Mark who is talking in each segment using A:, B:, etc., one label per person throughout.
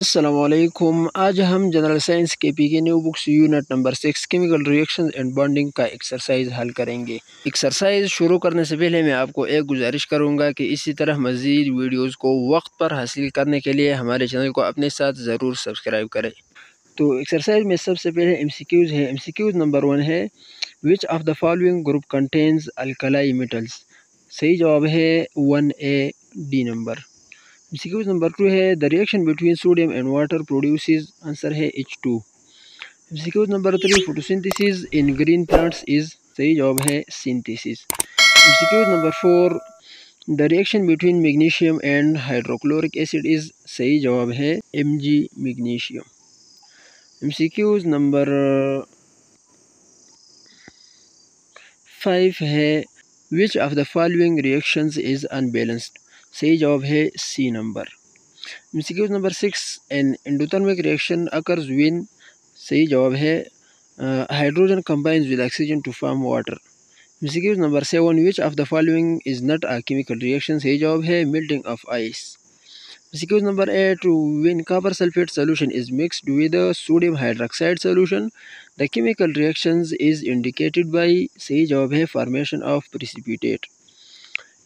A: السلام علیکم۔ آج ہم general science K P K new books unit number six chemical reaction and bonding کا ایکسرسائز حل کریں گے۔ ایکسرسائز شروع کرنے سے پہلے میں آپ کو ایک گزارش کروں گا کہ اسی طرح مزید ویڈیوز کو وقت پر حاصل کرنے کے لیے ہمارے چینل کو اپنے ساتھ ضرور سبسکرائب کریں۔ تو ایکسرسائز میں سب سے پہلے ایم سی کیوز ہے M C Qs number one ہے which of the following group contains alkali metals صحیح جواب ہے one A D number. MCQs number two ہے the reaction between sodium and water produces answer ہے H two MCQs number three photosynthesis in green plants is صحیح جواب ہے synthesis MCQs number four the reaction between magnesium and hydrochloric acid is صحیح جواب ہے M G magnesium M C Qs number five ہے which of the following reactions is unbalanced صحیح جواب ہے C number. MCQs number six an endothermic reaction occurs when صحیح جواب ہے hydrogen combines with oxygen to form water. MCQs number seven, which of the following is not a chemical reaction? صحیح جواب ہے melting of ice. MCQs number eight, when copper sulphate solution is mixed with sodium hydroxide solution, the chemical reactions is indicated by, صحیح جواب ہے، formation of precipitate.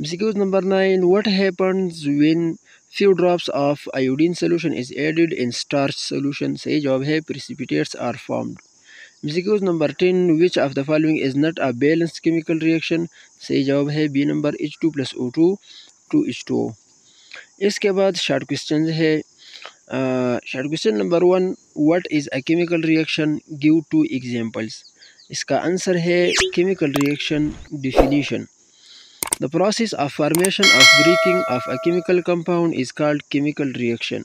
A: Nine what happen few drops of iodine solution صحیح جواب ہے balance chemical reaction صحیح جواب ہے B number H two plus O two two H two اس کے بعد شارٹ کوشچن ہے short question number one what is a chemical reaction give two examples اس کا آنسر ہے chemical reaction definition The process of formation of breaking of a chemical compound is called chemical reaction.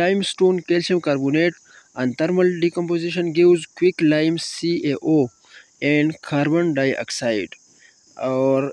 A: limestone (calcium carbonate) and thermal decomposition gives quick lime CaO and carbon dioxide. Or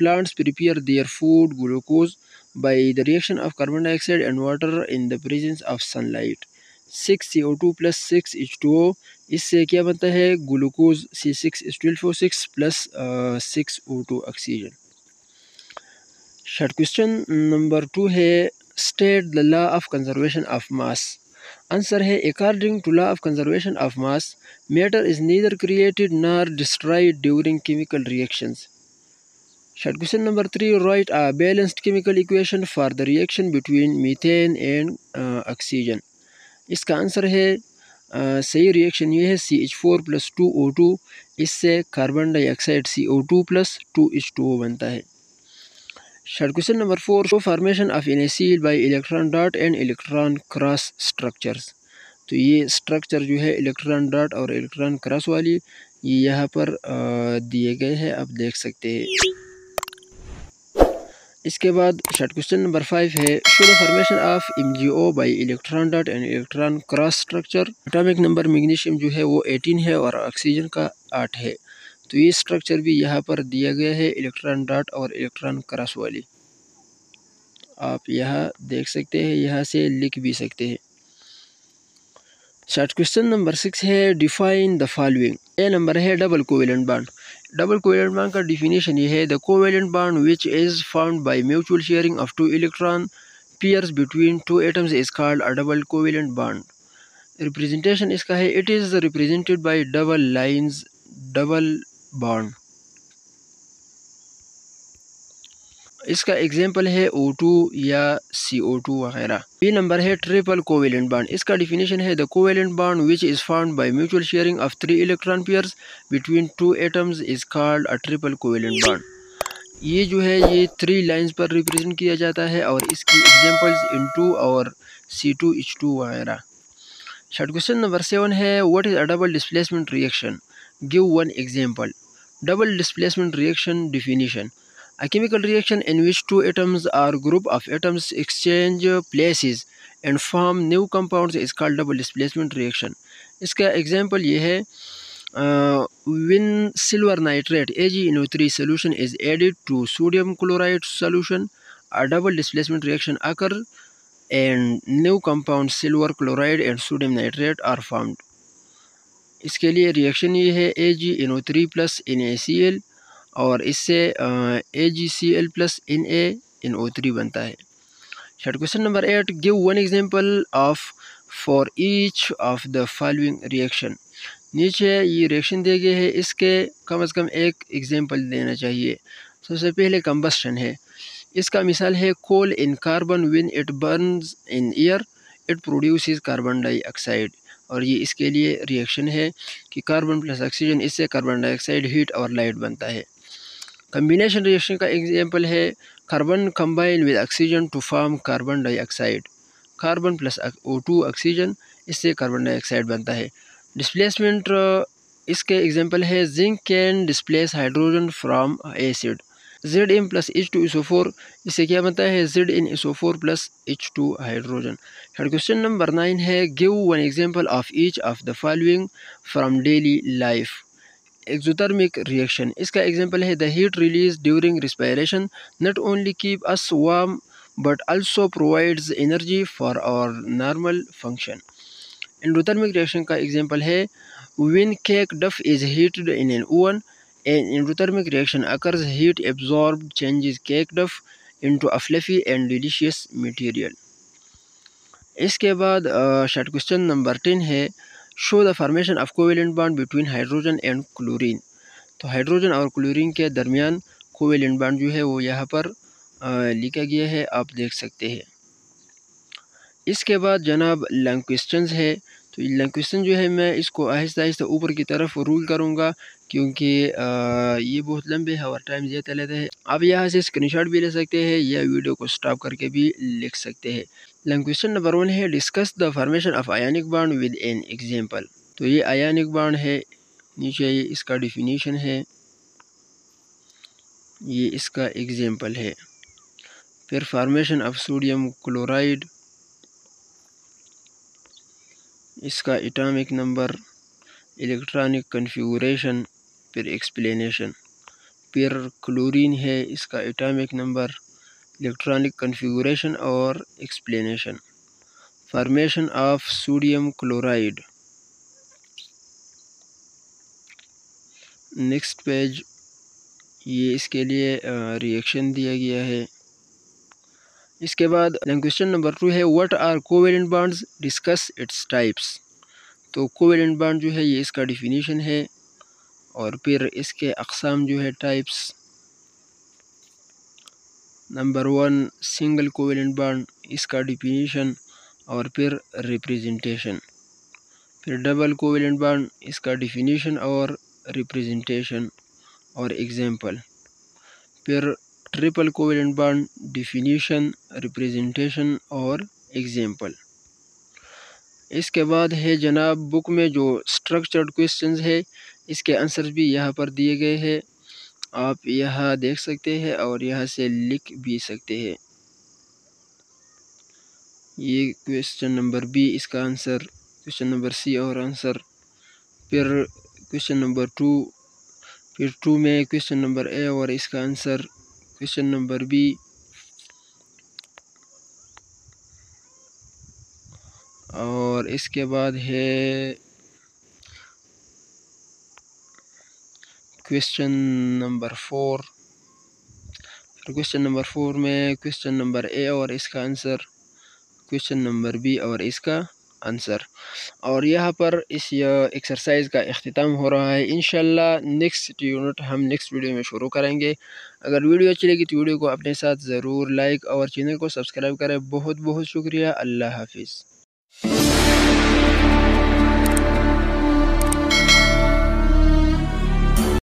A: plants prepare their food glucose by the reaction of carbon dioxide and water in the presence of sunlight. Six C O two plus six H two O اس سے کیا بنتا ہے؟ Glucose C six H twelve four six plus six O two oxygen short question number two ہے state the law of conservation of mass answer ہے according to law of conservation of mass matter is neither created nor destroyed during chemical reactions short question number three write a balanced chemical equation for the reaction between methane and oxygen اس کا answer ہے صحیح reaction یہ ہے C H four plus two O two اس سے carbon dioxide C O two plus two H two O بنتا ہے۔ Short question number four show formation of N A cell by electron dot and electron cross structures تو یہ structure جو ہے electron dot اور electron cross والی، یہ یہاں پر دیے گئے ہیں، آپ دیکھ سکتے ہیں۔ اس کے بعد شارٹ کوشچن نمبر فائیو ہے show the formation of M G O by electron dot and electron cross structure atomic number magnesium جو ہے وہ ایٹین ہے اور آکسیجن کا آٹھ ہے۔ تو یہ اسٹرکچر بھی یہاں پر دیا گیا ہے الیکٹران ڈاٹ اور الیکٹران کراس والی۔ آپ یہاں دیکھ سکتے ہیں، یہاں سے لکھ بھی سکتے ہیں۔ شارٹ کوشچن نمبر سکس ہے define the following A number ہے double covalent bond double covalent bond کا ڈیفینیشن یہ ہے the covalent bond which is found by mutual sharing of two electron pairs between two atoms is called a double covalent bond representation اس کا ہے it is represented by double lines double bond اس کا example ہے O two یا C O two وغیرہ۔ B number ہے triple covalent bond اس کا ڈیفینیشن ہے the covalent bond which is found by mutual sharing of three electron pairs between two atoms is called a triple covalent bond یہ جو ہے یہ three lines پر ریپرزینٹ کیا جاتا ہے اور اس کی ایگزامپلز ان ٹو اور سی ٹو ایچ ٹو وغیرہ۔ شارٹ کوشچن نمبر سیون ہے what is a double displacement reaction give one example double displacement reaction definition A chemical reaction in which two atoms or group of atoms exchange places and form new compounds is called double displacement reaction. اس کا example یہ ہے when silver nitrate AgNO3 solution is added to sodium chloride solution a double displacement reaction occur and new compound silver chloride and sodium nitrate are formed. اس کے لیے reaction یہ ہے AgNO3 plus NaCl اور اس سے A G C L plus N A N O three بنتا ہے۔ Third question number 8 give one example of for each of the following reaction نیچے یہ ریئیکشن دے گئے ہے اس کے کم از کم ایک ایگزامپل دینا چاہیے۔ سب سے پہلے کمبسشن ہے۔ اس کا مثال ہے coal in carbon when it burns in air it produces carbon dioxide اور یہ اس کے لیے ریئیکشن ہے کہ کاربن پلس آکسیجن اس سے کاربن ڈائی آکسائڈ ہیٹ اور لائٹ بنتا ہے۔ کمبینیشن ریئیکشن کا ایگزامپل ہے carbon combine with oxygen to form carbon dioxide carbon plus O two oxygen اس سے کاربن ڈائی آکسائڈ بنتا ہے ڈسپلیسمنٹ اس کے ایگزامپل ہے zinc can displace hydrogen from acid Z M plus H two issue four اس سے کیا بنتا ہے زیڈ ان ایسو four plus H two hydrogen question number nine ہے give one example of H of the following from daily life exothermic reaction اس کا example ہے the heat release during respiration not only keep us warm but also provides energy for our normal function انڈوترمک reaction کا example ہے when cake dough is heated in an oven an endothermic reaction occurs heat absorbed changes cake dough into a fluffy and delicious material اس کے بعد short question number ten ہے show the formation of covalent bond between hydrogen and chlorine تو hydrogen اور chlorine کے درمیان covalent bond جو ہے وہ یہاں پر لکھا گیا ہے، آپ دیکھ سکتے ہیں۔ اس کے بعد جناب لنگ کوشچنز ہے۔ تو لنگ کوشچن جو ہے، میں اس کو آہستہ آہستہ اوپر کی طرف رول کروں گا، کیونکہ یہ بہت لمبے ہے اور ٹائم زیادہ لیتے ہیں آپ یہاں سے اسکرین شاٹ بھی لے سکتے ہیں یا ویڈیو کو سٹاپ کر کے بھی لکھ سکتے ہیں۔ لنگ کوشچن نمبر ون ہے discuss the formation of ionic bond with an example تو یہ آیانک بانڈ ہے نیچے یہ اس کا ڈیفینیشن ہے یہ اس کا ایگزامپل ہے پھر فارمیشن آف سوڈیم کلورائڈ اس کا اٹامک نمبر الیکٹرانک کنفیگوریشن پھر ایکسپلینیشن پھر کلورین ہے اس کا اٹامک نمبر الیکٹرانک کنفیگوریشن اور explanation formation of sodium chloride next page یہ اس کے لیے ریئیکشن دیا گیا ہے اس کے بعد کوشچن نمبر ٹو ہے what are covalent bonds discuss its types تو کوویلنٹ بانڈ جو ہے یہ اس کا ڈیفینیشن ہے اور پھر اس کے اقسام جو ہے types number one single covalent bond اس کا ڈیفینیشن اور پھر ریپریزنٹیشن پھر ڈبل کوویلنٹ بانڈ اس کا ڈیفینیشن اور ریپریزنٹیشن اور ایگزامپل پھر triple covalent bond definition representation اور ایگزامپل اس کے بعد ہے جناب بک میں جو اسٹرکچرڈ کویشچنز ہے اس کے آنسر بھی یہاں پر دیے گئے ہیں آپ یہاں دیکھ سکتے ہیں اور یہاں سے لکھ بھی سکتے ہیں۔ یہ کویشچن نمبر بی، اس کا آنسر کویشچن نمبر سی اور آنسر پھر کویشچن نمبر ٹو۔ پھر ٹو میں کویشچن نمبر اے اور اس کا آنسر کوشچن نمبر بی۔ اور اس کے بعد ہے question number four question number four میں کوشچن نمبر اے اور اس کا آنسر کوشچن نمبر بی اور اس کا آنسر اور یہاں پر اس ایکسرسائز کا اختتام ہو رہا ہے انشاءاللہ نیکسٹ یونٹ ہم نیکسٹ ویڈیو میں شروع کریں گے اگر ویڈیو اچھی لگی تو ویڈیو کو اپنے ساتھ ضرور لائک اور چینل کو سبسکرائب کریں بہت بہت شکریہ اللہ حافظ